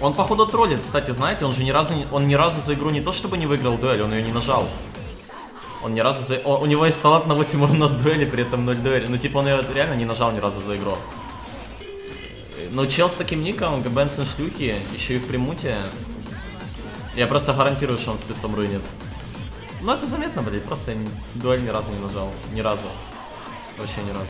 Он, походу, троллит, кстати, знаете, он же ни разу, он ни разу за игру не то чтобы не выиграл дуэль, он ее не нажал. Он ни разу за... о, у него есть талант на 8 урона с дуэли, при этом 0 дуэли. Ну, типа, он ее реально не нажал ни разу за игру. Но чел с таким ником, Бенсон шлюхи, еще и в примуте. Я просто гарантирую, что он спецом руинит. Ну, это заметно, блядь, просто я дуэль ни разу не нажал. Ни разу. Вообще ни разу.